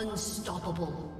Unstoppable.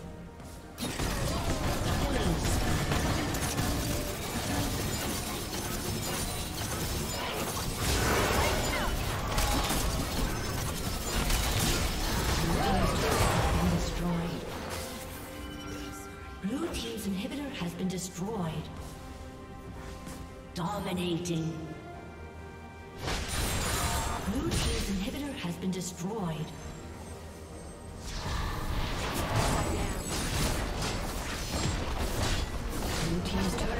team's turret.